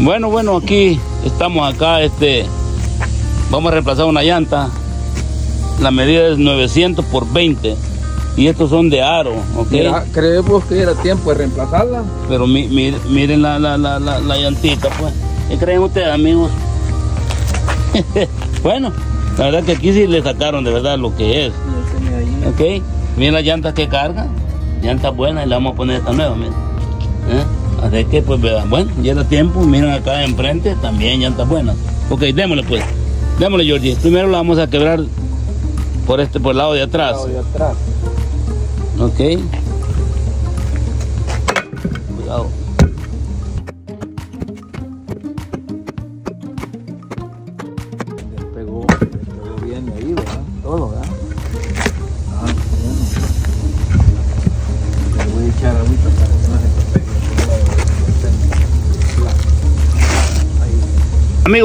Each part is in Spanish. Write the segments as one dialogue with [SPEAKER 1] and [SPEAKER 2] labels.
[SPEAKER 1] Bueno, bueno, aquí estamos acá, este, vamos a reemplazar una llanta. La medida es 900 por 20 y estos son de aro, ¿ok?
[SPEAKER 2] Mira, ¿Creemos que era tiempo de reemplazarla?
[SPEAKER 1] Pero mi- mi- miren la, la, la, la, la llantita, pues. ¿Qué creen ustedes, amigos? bueno, la verdad que aquí sí le sacaron de verdad lo que es, ¿ok? Miren las llantas que carga, llantas buenas y le vamos a poner esta nueva, miren. ¿Eh? Así que, pues, bueno, ya era tiempo, miren acá enfrente, también llantas buenas. Ok, démosle pues, démosle, Georgie. Primero la vamos a quebrar por este, por el lado de atrás.
[SPEAKER 2] Lado de atrás.
[SPEAKER 1] Ok. Cuidado.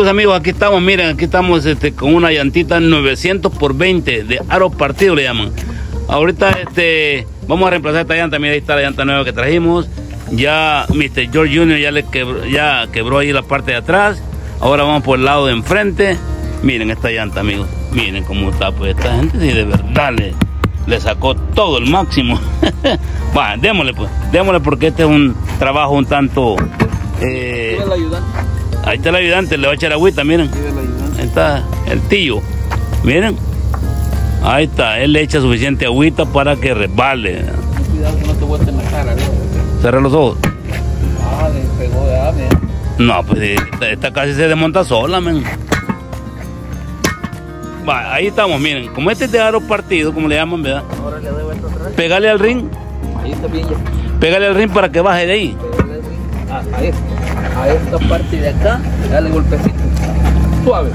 [SPEAKER 1] Amigos, aquí estamos, miren, aquí estamos este, con una llantita 900 por 20 de aro partido le llaman. Ahorita este, vamos a reemplazar esta llanta, mira ahí está la llanta nueva que trajimos. Ya Mr. George Jr. ya le quebró, ya quebró ahí la parte de atrás. Ahora vamos por el lado de enfrente. Miren esta llanta, amigos. Miren cómo está, pues esta gente sí de verdad le, le sacó todo el máximo. bueno, démosle pues, démosle porque este es un trabajo un tanto... eh. Ahí está el ayudante, le va a echar agüita, miren. Ahí está el tío. Miren. Ahí está, él le echa suficiente agüita para que resbale.
[SPEAKER 2] Cuidado que no te vuelten la cara, ¿no?
[SPEAKER 1] Cerra los ojos.
[SPEAKER 2] Ah, le pegó de ave.
[SPEAKER 1] No, pues esta, esta casi se desmonta sola, men. Va, ahí estamos, miren. Como este es de aro partido, como le llaman, ¿verdad?
[SPEAKER 2] Ahora le doy vuelta atrás.
[SPEAKER 1] Pégale al ring,
[SPEAKER 2] Ahí está bien ya.
[SPEAKER 1] pégale al ring para que baje de ahí.
[SPEAKER 2] Pégale el ring a, a esta, a esta parte de acá, dale golpecito. Suave.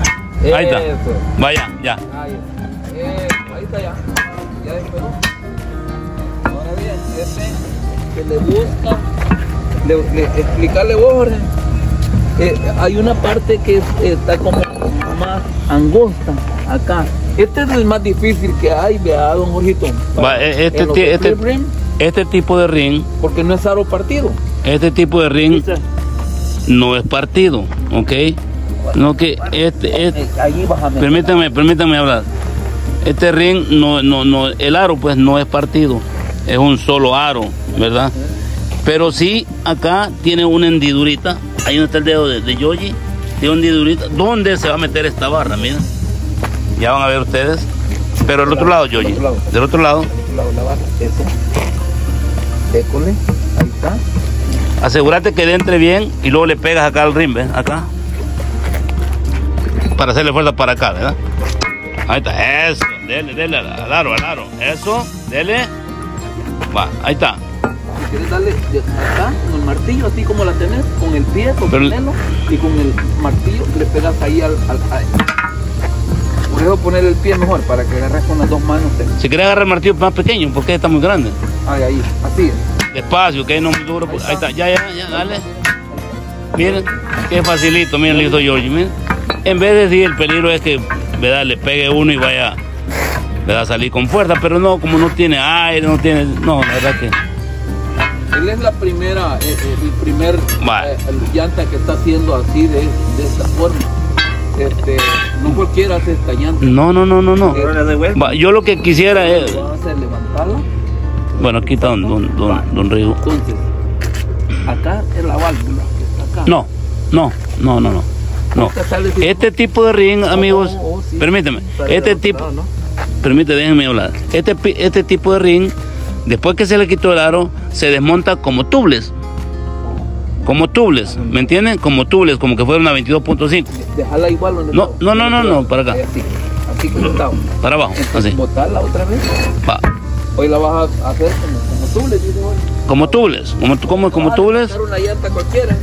[SPEAKER 1] Ahí está. Vaya, ya.
[SPEAKER 2] Ahí está. Ahí está ya. Ya despegó. Ahora bien, este que le busca, le, le- explicarle vos, Jorge. Eh, hay una parte que es- está como más angosta acá. Este es el más difícil que hay, vea, don Jorgito.
[SPEAKER 1] Va, e- este este-
[SPEAKER 2] rim,
[SPEAKER 1] Este tipo de ring,
[SPEAKER 2] porque no es aro partido.
[SPEAKER 1] este tipo de ring no es partido, ¿ok? No que este, este. Permítame, permítame hablar. Este ring no, no, no, el aro pues no es partido, es un solo aro, ¿verdad? Pero sí acá tiene una hendidurita, ahí donde está el dedo de, de tiene una hendidurita, ¿dónde se va a meter esta barra? Miren, ya van a ver ustedes. Pero del otro lado, Yogi,
[SPEAKER 2] Del otro lado.
[SPEAKER 1] del otro lado,
[SPEAKER 2] La, barra, eso. École.
[SPEAKER 1] Asegúrate que entre bien y luego le pegas acá al ¿ves? Acá. Para hacerle fuerza para acá, ¿verdad? Ahí está, eso, dele, dele al aro, al aro, eso, dele. Va, ahí está.
[SPEAKER 2] Si quieres darle acá con el martillo, así como la tenés, con el pie, con
[SPEAKER 1] Pero-
[SPEAKER 2] el dedo, y con el martillo le pegas ahí al. al, Por eso poner el pie mejor, para que agarres con las dos manos.
[SPEAKER 1] Si quieres agarrar el martillo más pequeño, porque está muy grande.
[SPEAKER 2] Ahí, ahí, así.
[SPEAKER 1] Despacio, que no muy duro. Ahí está, ya, ya, ya, dale. Miren, qué facilito, miren, hizo Georgie, miren. En vez de decir, el peligro es que, ¿verdad? Le pegue uno y vaya, ¿verdad? A salir con fuerza, pero no, como no tiene aire, no tiene, no, la verdad que...
[SPEAKER 2] Él es la primera, eh, eh, el primer eh, el llanta que está haciendo así de, de esta forma. Este, no cualquiera hace esta llanta.
[SPEAKER 1] No, no, no, no, no. Yo lo que quisiera es...
[SPEAKER 2] Lo vas a hacer levantarla.
[SPEAKER 1] Bueno, aquí está don, don, don, don Rigo.
[SPEAKER 2] Entonces, acá es la válvula que está acá.
[SPEAKER 1] No, no, no, no, no. No. Este tipo de ring, amigos,
[SPEAKER 2] Oh, oh, sí.
[SPEAKER 1] permíteme, este tipo,
[SPEAKER 2] ¿no?
[SPEAKER 1] permíteme, déjenme hablar. Este, este tipo de ring, después que se le quitó el aro, se desmonta como tubles. Como tubles, ¿me entienden? Como tubles, como que fuera una 22.5.
[SPEAKER 2] Dejarla igual donde
[SPEAKER 1] No, no, no, no, no, para acá.
[SPEAKER 2] Así, así como.
[SPEAKER 1] Para abajo, así.
[SPEAKER 2] Botarla otra vez.
[SPEAKER 1] Va.
[SPEAKER 2] Hoy la vas a hacer como, como tú le dices hoy.
[SPEAKER 1] Como tubles, como, como, como tubles,
[SPEAKER 2] una llanta cualquiera.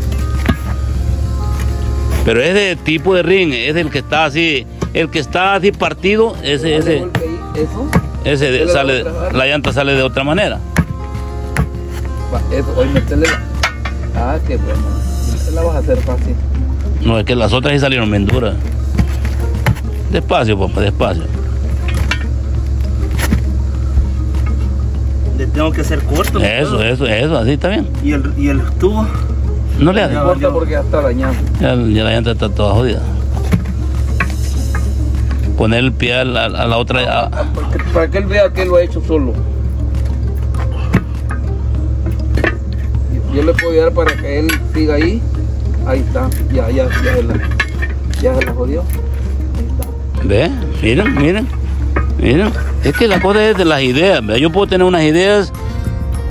[SPEAKER 1] pero es de tipo de ring, es el que está así, el que está así partido, ese, ese,
[SPEAKER 2] Eso.
[SPEAKER 1] ese de- sale, la llanta sale de otra manera.
[SPEAKER 2] Va, eso. Hoy metele la. Ah, qué bueno. Esa la vas a hacer fácil.
[SPEAKER 1] No, es que las otras sí salieron bien duras. Despacio, papá, despacio.
[SPEAKER 3] Le tengo que hacer corto.
[SPEAKER 1] Eso, eso, eso, así está bien.
[SPEAKER 3] Y el, y el tubo.
[SPEAKER 1] No le hace.
[SPEAKER 2] No importa porque ya está dañado.
[SPEAKER 1] Ya, ya la llanta está toda jodida. Poner el pie a la, a la otra. a-
[SPEAKER 2] Para que, para que él vea que él lo ha hecho solo. Yo- le puedo ayudar para que él siga ahí. Ahí está. Ya, ya, ya se la, ya se la jodió.
[SPEAKER 1] ¿Ve? Miren, miren. Miren. Es que la cosa es de las ideas. ¿ve? Yo puedo tener unas ideas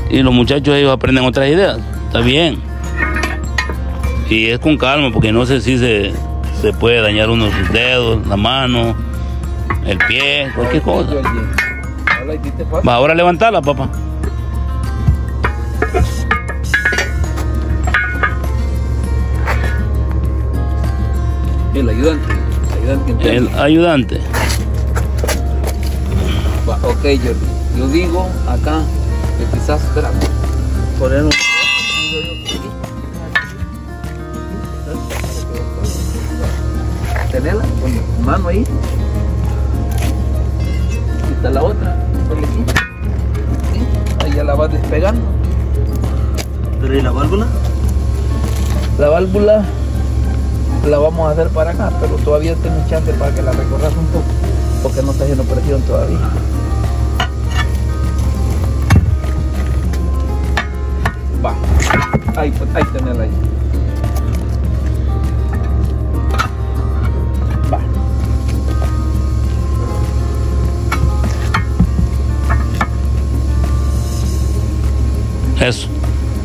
[SPEAKER 1] y los muchachos ellos aprenden otras ideas. Está bien. Y es con calma, porque no sé si se, se puede dañar uno sus dedos, la mano, el pie, cualquier cosa. Va, ahora levantarla, papá.
[SPEAKER 2] El ayudante. El ayudante.
[SPEAKER 1] El ayudante.
[SPEAKER 2] Ok, yo, yo digo acá que quizás, espera, poner un... Tenerla con mano ahí. Está la otra. ponle aquí. Sí, Ahí ya la vas despegando.
[SPEAKER 3] Pero ¿y la válvula?
[SPEAKER 2] La válvula la vamos a hacer para acá, pero todavía tengo chance para que la recorras un poco, porque no está haciendo presión todavía. Ahí, ahí tenela ahí. Va.
[SPEAKER 1] Eso.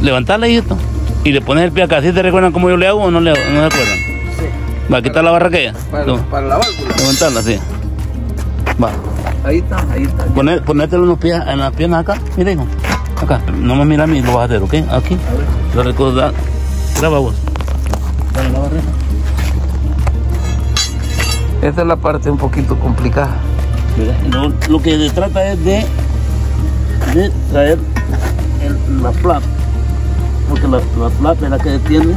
[SPEAKER 1] Levantarla y esto. Y le pones el pie acá. ¿Sí te recuerdan cómo yo le hago o no, le, no se acuerdan?
[SPEAKER 3] Sí.
[SPEAKER 1] Va a quitar la barra aquella.
[SPEAKER 2] Para,
[SPEAKER 1] No,
[SPEAKER 2] para la válvula.
[SPEAKER 1] Levantarla, así. Va.
[SPEAKER 2] Ahí está, ahí está.
[SPEAKER 1] Poner, ponértelo en, los pies, en las piernas acá. Mira, hijo. Acá. No me mira a mí, lo vas a hacer, ¿ok? Aquí.
[SPEAKER 2] A ver.
[SPEAKER 1] Lo recuerda. Graba vos. Dale la barrera.
[SPEAKER 2] Esta es la parte un poquito complicada.
[SPEAKER 1] Mira, Lo, lo que se trata es de, de traer el- la flap. Porque la, la flap es la que detiene.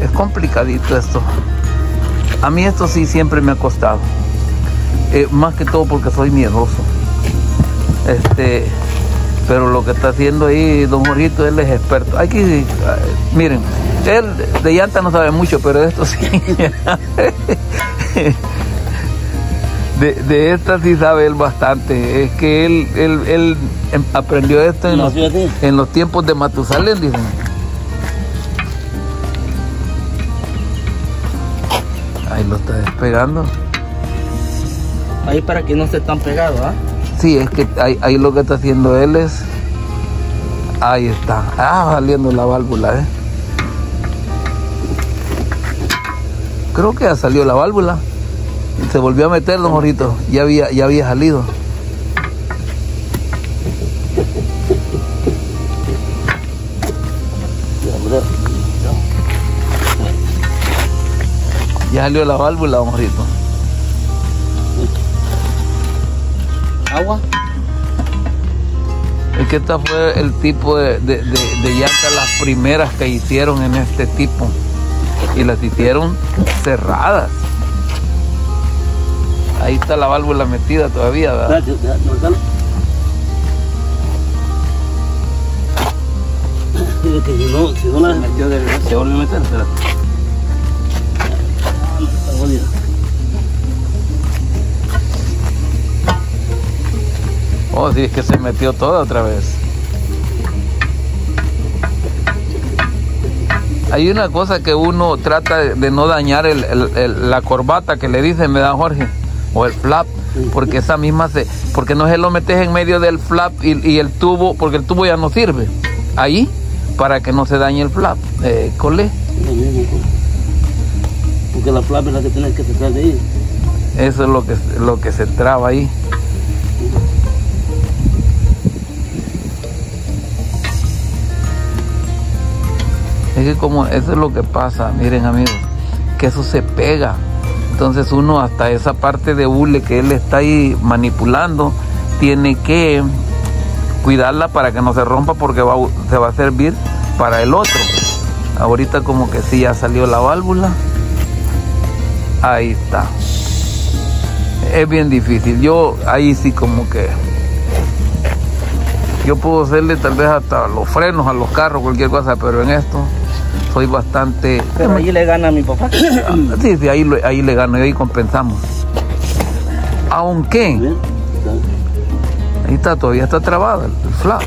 [SPEAKER 2] Es complicadito esto. A mí esto sí siempre me ha costado. Eh, más que todo porque soy miedoso. Este, pero lo que está haciendo ahí don Jorito, él es experto. Hay que, eh, miren, él de llanta no sabe mucho, pero de esto sí. De, de esta sí sabe él bastante. Es que él, él, él aprendió esto en los, en los tiempos de Matusalén, dicen. Ahí lo está despegando.
[SPEAKER 3] Ahí para que no esté tan pegado, ¿ah?
[SPEAKER 2] Sí, es que ahí, ahí lo que está haciendo él es. Ahí está. Ah, saliendo la válvula, ¿eh? Creo que ya salió la válvula. Se volvió a meter, don Jorito. Ya había, ya había salido. Ya salió la válvula, don Jorito.
[SPEAKER 3] Agua.
[SPEAKER 2] Es que esta fue el tipo de, de, de, de llanta, las primeras que hicieron en este tipo. Y las hicieron cerradas. Ahí está la válvula metida todavía, ¿verdad?
[SPEAKER 1] Que si no, si no la metió de se vuelve a meter, espérate.
[SPEAKER 2] Oh, sí, es que se metió toda otra vez. Hay una cosa que uno trata de no dañar el- el- el- la corbata que le dicen, ¿verdad, Jorge? O el flap, porque esa misma se, porque no se lo metes en medio del flap y, y el tubo, porque el tubo ya no sirve. Ahí, para que no se dañe el flap. Eh, cole.
[SPEAKER 1] Porque la flap es la que tienes que sacar de ahí.
[SPEAKER 2] eso es lo que, lo que se traba ahí. Es que como eso es lo que pasa, miren amigos, que eso se pega. Entonces uno hasta esa parte de hule que él está ahí manipulando, tiene que cuidarla para que no se rompa porque va se va a servir para el otro. Ahorita como que sí ya salió la válvula. Ahí está. es bien difícil. Yo ahí sí como que yo puedo hacerle tal vez hasta los frenos a los carros, cualquier cosa, pero en esto soy bastante...
[SPEAKER 3] Pero ahí le gana a mi papá.
[SPEAKER 2] Sí, sí, ahí, ahí le gano y ahí compensamos. Aunque, ahí está, todavía está trabado el, el flap.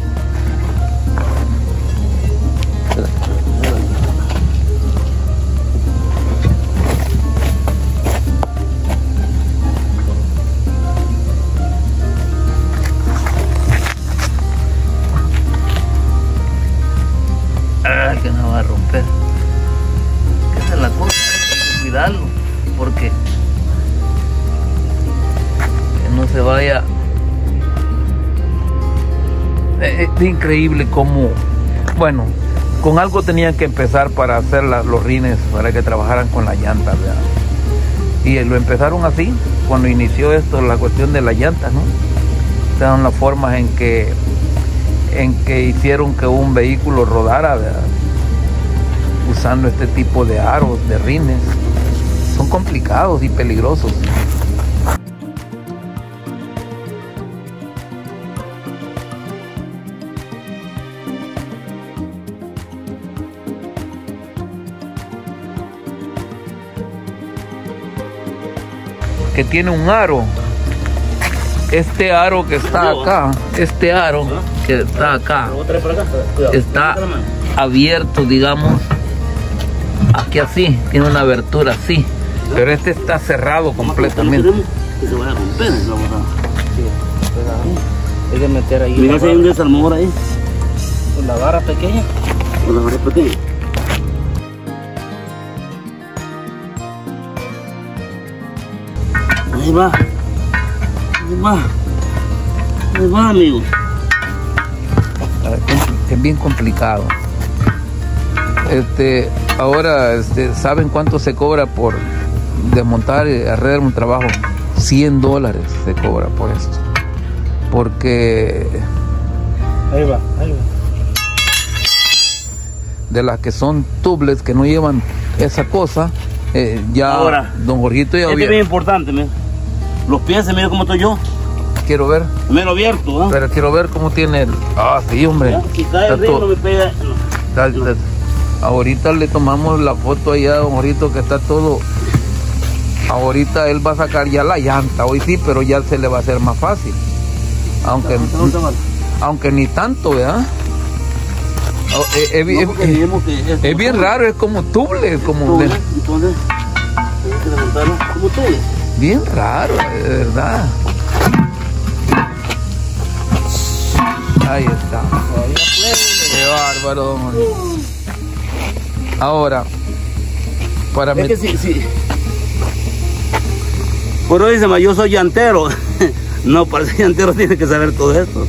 [SPEAKER 2] Increíble cómo, bueno, con algo tenían que empezar para hacer los rines, para que trabajaran con la llanta, ¿verdad? Y lo empezaron así, cuando inició esto, la cuestión de la llanta, ¿no? Eran las formas en que, en que hicieron que un vehículo rodara, ¿verdad? Usando este tipo de aros, de rines. Son complicados y peligrosos. Que tiene un aro. Este aro que está acá, este aro que está acá, está abierto, digamos, aquí así, tiene una abertura así, pero este está cerrado completamente.
[SPEAKER 3] Hay meter ahí
[SPEAKER 1] Mira si hay un
[SPEAKER 3] vara,
[SPEAKER 1] desarmador ahí.
[SPEAKER 3] con la vara pequeña.
[SPEAKER 1] Con la varita pequeña. Ahí va. Ahí va. Ahí va, amigo.
[SPEAKER 2] Es bien complicado. Este, ahora, este, ¿saben cuánto se cobra por desmontar y arreglar un trabajo? 100 dólares se cobra por esto. Porque
[SPEAKER 3] Ahí va, ahí va.
[SPEAKER 2] de las que son tubles que no llevan esa cosa, eh, ya
[SPEAKER 1] Ahora,
[SPEAKER 2] don Jorgito ya
[SPEAKER 1] Este es bien importante, mira. Los pies, mira cómo estoy yo.
[SPEAKER 2] quiero ver,
[SPEAKER 1] Mero abierto, ¿ah?
[SPEAKER 2] pero quiero ver cómo tiene el ah sí hombre,
[SPEAKER 1] Ya, Si cae el río, no me pega.
[SPEAKER 2] está- está- ahorita le tomamos la foto allá a don Jorgito que está todo, ahorita él va a sacar ya la llanta, hoy sí, pero ya se le va a hacer más fácil, aunque, aunque ni tanto, ¿verdad? Oh, eh, eh,
[SPEAKER 1] No,
[SPEAKER 2] eh, eh,
[SPEAKER 1] es,
[SPEAKER 2] es bien raro, es como tuble, como de-
[SPEAKER 1] Entonces, que levantarlo como tú.
[SPEAKER 2] Bien raro, de verdad. Ahí está. Qué bárbaro, don Jorge. Ahora, para
[SPEAKER 1] Es que sí, sí. Por hoy dice, "Ma, yo soy llantero. no, para ser llantero tiene que saber todo esto.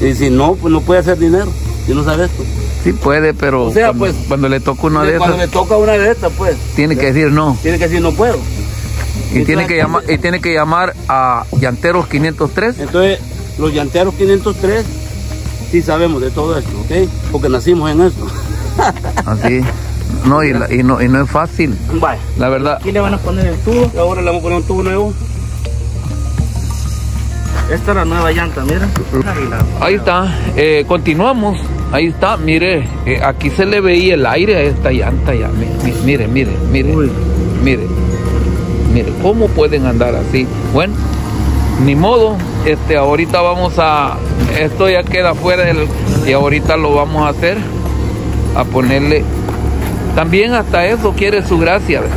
[SPEAKER 1] Y si no, pues no puede hacer dinero si no sabe esto.
[SPEAKER 2] sí puede, pero
[SPEAKER 1] O sea,
[SPEAKER 2] cuando,
[SPEAKER 1] pues,
[SPEAKER 2] cuando le toca una de
[SPEAKER 1] Cuando
[SPEAKER 2] esas,
[SPEAKER 1] me toca una de estas, pues,
[SPEAKER 2] tiene que decir no.
[SPEAKER 1] tiene que decir no puedo.
[SPEAKER 2] Y tiene que llamar, y tiene que llamar a Llanteros 503.
[SPEAKER 1] Entonces, los llanteros 503 sí sabemos de todo esto, ¿ok? Porque nacimos en esto.
[SPEAKER 2] Así. No, y, la- y no, y no es fácil.
[SPEAKER 1] Vaya.
[SPEAKER 2] La verdad,
[SPEAKER 3] Aquí le van a poner el tubo.
[SPEAKER 1] Y ahora le vamos a poner un tubo nuevo.
[SPEAKER 3] Esta es la nueva llanta, mira. Ahí
[SPEAKER 2] está, eh, continuamos. Ahí está, mire, eh, aquí se le veía el aire a esta llanta ya. Mi- mi- Mire, mire, mire, mire, mire, ¿cómo pueden andar así? Bueno, ni modo, este, ahorita vamos a, esto ya queda fuera del, y ahorita lo vamos a hacer, a ponerle, también hasta eso quiere su gracia, ¿verdad?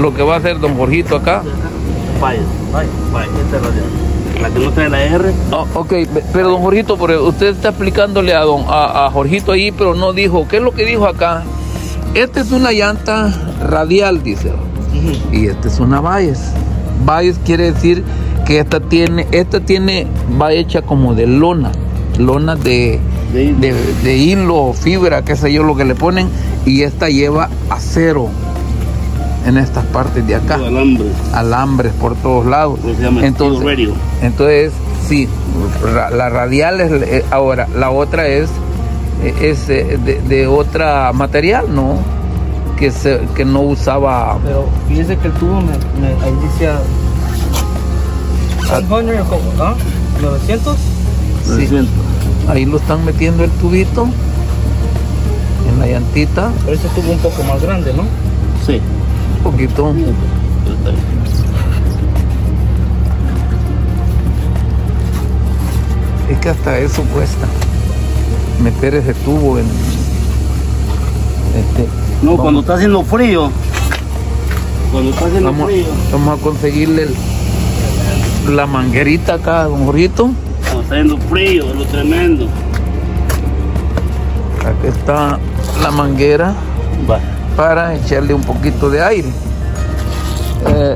[SPEAKER 2] lo que va a hacer don Jorgito acá.
[SPEAKER 1] Vaya, vaya, vaya. Esta es la La que no trae la R.
[SPEAKER 2] Oh, ok, pe- pero don Jorgito, pero usted está explicándole a don a, a Jorgito ahí, pero no dijo, ¿qué es lo que dijo acá? Esta es una llanta radial, dice. Y esta es una Baez. Baez quiere decir que esta tiene, esta tiene, va hecha como de lona, lona de,
[SPEAKER 1] De hilo.
[SPEAKER 2] de, de hilo, fibra, qué sé yo, lo que le ponen, y esta lleva acero en estas partes de acá,
[SPEAKER 1] Todo alambre.
[SPEAKER 2] alambres por todos lados.
[SPEAKER 1] Se llama
[SPEAKER 2] Entonces,
[SPEAKER 1] radio.
[SPEAKER 2] entonces, sí, ra- la radial es, eh, ahora, la otra es, eh, es eh, de, de otra material, ¿no? Que, se, que no usaba,
[SPEAKER 3] Pero fíjese que el tubo me, me- ahí dice, ah, 900, ¿ah? 900.
[SPEAKER 1] Lo
[SPEAKER 2] Sí. Ahí lo están metiendo el tubito en la llantita,
[SPEAKER 3] Pero este tuvo un poco más grande, ¿no?
[SPEAKER 1] Sí.
[SPEAKER 2] un poquito. Es que hasta eso cuesta meter ese tubo en este.
[SPEAKER 1] No,
[SPEAKER 2] vamos-
[SPEAKER 1] cuando está haciendo frío. Cuando está haciendo
[SPEAKER 2] Vamos,
[SPEAKER 1] frío.
[SPEAKER 2] vamos a conseguirle el- la manguerita acá, don Jorgito.
[SPEAKER 1] Cuando está haciendo frío, es lo tremendo.
[SPEAKER 2] Aquí está la manguera
[SPEAKER 1] Va.
[SPEAKER 2] para echarle un poquito de aire. Eh,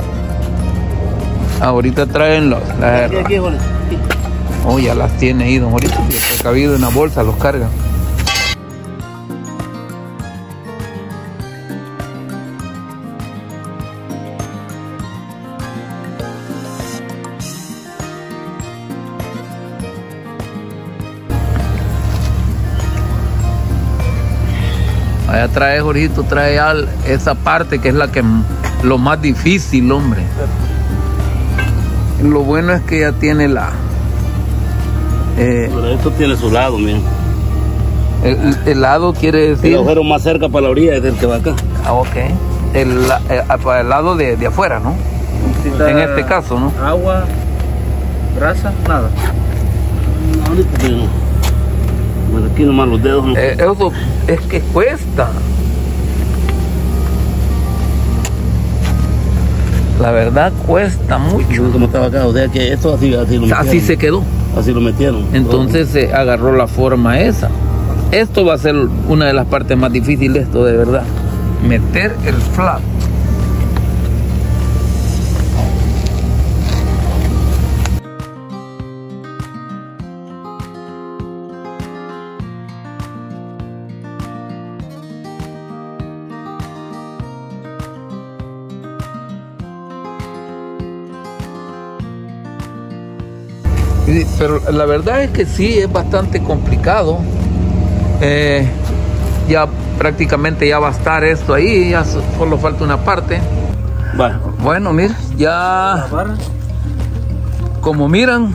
[SPEAKER 2] ahorita traen los, las-
[SPEAKER 1] Aquí, aquí, Jorge. Aquí.
[SPEAKER 2] Oh, ya las tiene ahí, don Jorgito. precavido en la bolsa los carga. Allá trae Jorgito, trae al- esa parte que es la que lo más difícil, hombre. Lo bueno es que ya tiene la eh,
[SPEAKER 1] Pero esto tiene su lado, miren.
[SPEAKER 2] el, el lado quiere
[SPEAKER 1] El
[SPEAKER 2] decir
[SPEAKER 1] agujero más cerca para la orilla es el que va acá.
[SPEAKER 2] ah, ok. El, eh, ah, para el lado de, de afuera, ¿no? En este caso, ¿no?
[SPEAKER 3] Agua, grasa, nada.
[SPEAKER 1] No, ahorita Bueno, aquí nomás los dedos. ¿no?
[SPEAKER 2] Eh, eso es que cuesta. La verdad cuesta mucho.
[SPEAKER 1] Como estaba acá, o sea que esto así, así lo metieron.
[SPEAKER 2] Así se quedó.
[SPEAKER 1] Así lo metieron.
[SPEAKER 2] Entonces se agarró la forma esa. Esto va a ser una de las partes más difíciles de esto, de verdad. Meter el flap. Pero la verdad es que sí, es bastante complicado. Eh, ya prácticamente ya va a estar esto ahí, ya so- solo falta una parte.
[SPEAKER 1] Va.
[SPEAKER 2] Bueno, mira, ya como miran,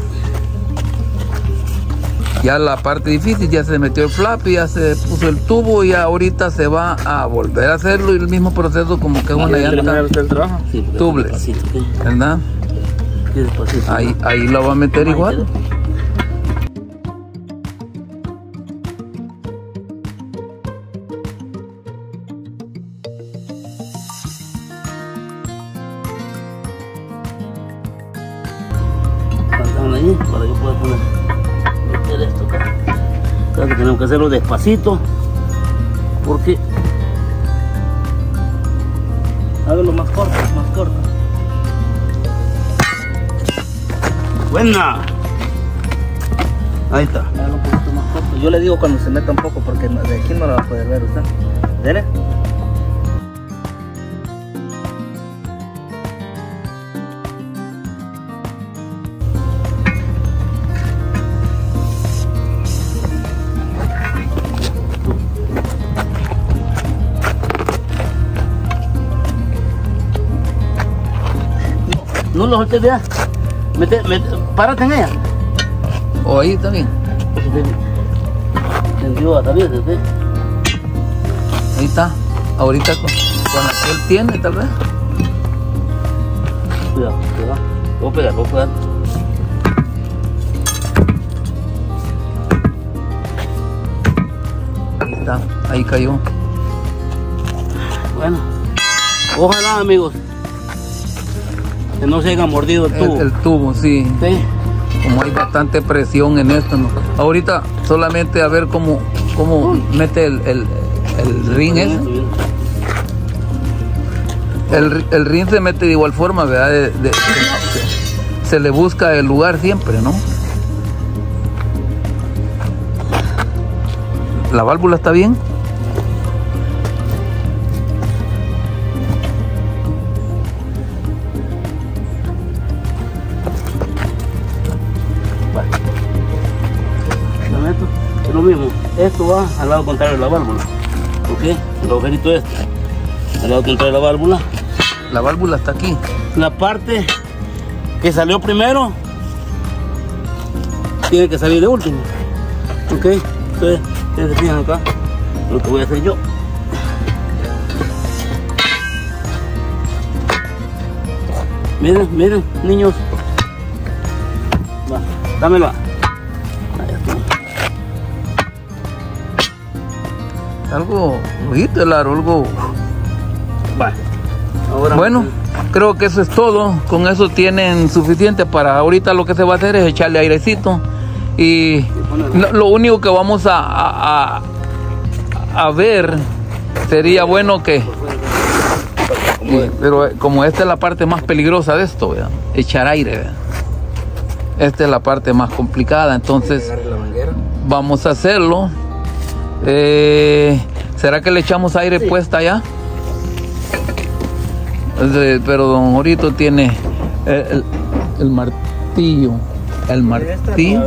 [SPEAKER 2] ya la parte difícil, ya se metió el flap, ya se puso el tubo y ahorita se va a volver a hacerlo y el mismo proceso como que es una llanta?
[SPEAKER 1] Sí, ¿ok?
[SPEAKER 2] ¿verdad? Ahí, ahí lo va a meter igual.
[SPEAKER 1] Hacerlo despacito porque hágalo más corto, más corto. Buena. Ahí está. Un poquito más corto.
[SPEAKER 3] Yo le digo cuando se meta un poco porque de aquí no lo va a poder ver usted.
[SPEAKER 1] Dele. Soltes ya. Mete, mete, párate en ella.
[SPEAKER 2] O ahí también. Ahí está. Ahorita con, con la que él tiene, tal vez.
[SPEAKER 1] Cuidado, cuidado. Voy a pegar, voy a pegar.
[SPEAKER 2] Ahí está. Ahí cayó.
[SPEAKER 1] Bueno, ojalá amigos que no se haya mordido el tubo.
[SPEAKER 2] el tubo, sí.
[SPEAKER 1] Sí.
[SPEAKER 2] Como hay bastante presión en esto. ¿no? Ahorita solamente a ver cómo, cómo mete el, el, el ring ese. El, el ring se mete de igual forma, ¿verdad? De- de- se, se le busca el lugar siempre, ¿no? ¿La válvula está bien?
[SPEAKER 1] Lo mismo. Esto va al lado contrario de la válvula. ¿Ok? El agujerito este. Al lado contrario de la válvula.
[SPEAKER 2] La válvula está aquí.
[SPEAKER 1] La parte que salió primero tiene que salir de último. Ok, entonces, ustedes se fijan acá lo que voy a hacer yo. Miren, miren, niños. Va, dámelo.
[SPEAKER 2] Algo algo.
[SPEAKER 1] Ahora
[SPEAKER 2] Bueno, creo que eso es todo. Con eso tienen suficiente para ahorita lo que se va a hacer es echarle airecito. Y lo, lo único que vamos a, a, a- ver sería bueno que... Pero eh, como esta es la parte más peligrosa de esto, ¿verdad? echar aire. ¿verdad? Esta es la parte más complicada, entonces vamos a hacerlo. Eh, ¿Será que le echamos aire puesta? Eh, Pero don Jorito tiene el, el- el martillo. El martillo.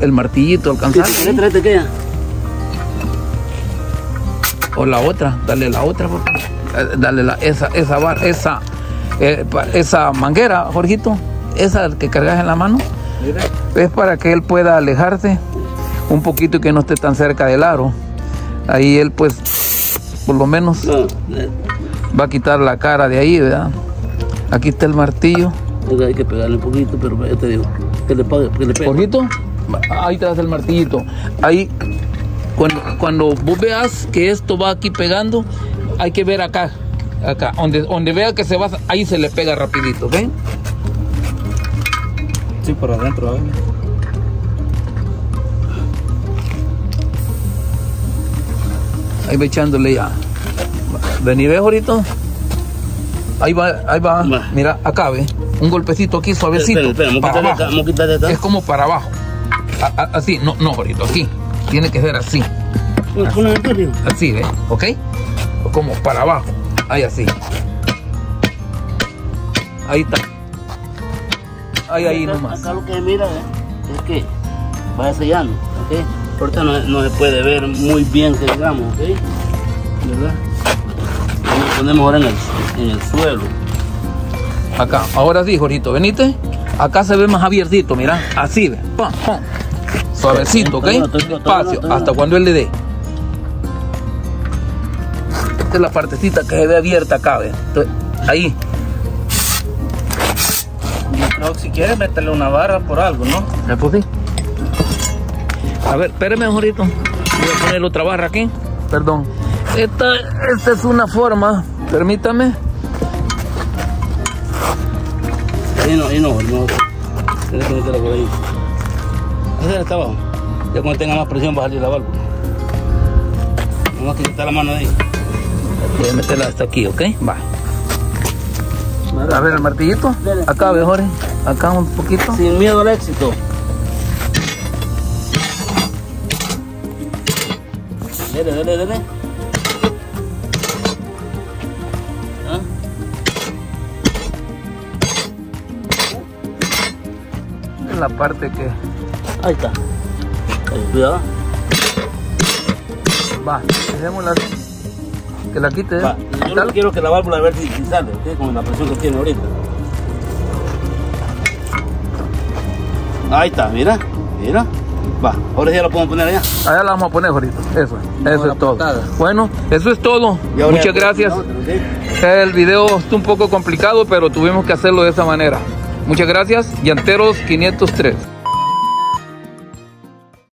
[SPEAKER 2] El martillito
[SPEAKER 1] aquella.
[SPEAKER 2] O la otra, dale la otra. Eh, dale la, esa, esa bar, esa, eh, esa manguera, Jorgito, esa que cargas en la mano. Es para que él pueda alejarse un poquito y que no esté tan cerca del aro. Ahí él pues, por lo menos,
[SPEAKER 1] No, eh,
[SPEAKER 2] va a quitar la cara de ahí, ¿verdad? Aquí está el martillo.
[SPEAKER 1] hay que pegarle un poquito, pero ya te digo, que le pague, que le pegue.
[SPEAKER 2] Jorgito, ahí te das el martillito. Ahí, cuando, cuando vos veas que esto va aquí pegando, hay que ver acá, acá, donde, donde vea que se va, ahí se le pega rapidito, ¿ven?
[SPEAKER 3] Sí, por adentro, hágale.
[SPEAKER 2] Ahí va echándole ya. Vení, ve, Jorito. Ahí va, ahí va.
[SPEAKER 1] Va.
[SPEAKER 2] Mira, acá ve. Un golpecito aquí suavecito.
[SPEAKER 1] Espera, espera,
[SPEAKER 2] para abajo.
[SPEAKER 1] acá, acá.
[SPEAKER 2] Es como para abajo. A- a- así, no, no, Jorito, aquí. Tiene que ser así.
[SPEAKER 1] Arriba.
[SPEAKER 2] Así, ¿ve? ¿Ok? Como para abajo. Ahí así. Ahí está. Ahí, ahí
[SPEAKER 1] Acá-
[SPEAKER 2] nomás.
[SPEAKER 1] Acá lo que mira eh, es que vaya sellando, ¿ok? Ahorita no, no se puede ver muy bien que digamos, ¿ok? ¿Verdad? Lo ponemos ahora en el, en el suelo.
[SPEAKER 2] Acá. Ahora sí, Jorito, venite. Acá se ve más abiertito, mira. Así, ve. Pum, pum. Suavecito, ¿ok?
[SPEAKER 1] No.
[SPEAKER 2] hasta cuando él le dé. Esta es la partecita que se ve abierta acá, ve. Entonces, ahí.
[SPEAKER 3] Yo creo que si quieres meterle una barra por algo, ¿no?
[SPEAKER 2] ¿Me puse? A ver, espérame, Jorito. Voy a poner otra barra aquí. Perdón. Esta, esta es una forma, permítame.
[SPEAKER 1] Ahí no, ahí no, no. Tienes que meterla por ahí. Esa está abajo. Ya cuando tenga más presión va a salir la válvula. Vamos a quitar la mano de ahí.
[SPEAKER 2] Voy a meterla hasta aquí, ¿ok? Va. A ver el martillito. Acá, ve, Jorge. Acá un poquito.
[SPEAKER 1] Sin miedo al éxito. Dele, dele, dele. ¿Ah?
[SPEAKER 2] Es la parte que
[SPEAKER 1] Ahí está. Ahí, cuidado.
[SPEAKER 2] va. Dejémosla así. Que la quite. ¿eh?
[SPEAKER 1] Va. Yo que quiero que la válvula a ver si, sale, ¿ok? Con la presión que tiene ahorita. Ahí está, mira. Mira. Va. Ahora ya lo podemos poner allá.
[SPEAKER 2] Allá la vamos a poner, Jorito. Eso, eso es todo. Bueno, eso es todo. Muchas gracias.
[SPEAKER 1] ¿no?
[SPEAKER 2] El video está un poco complicado, pero tuvimos que hacerlo de esa manera. Muchas gracias. Llanteros 503.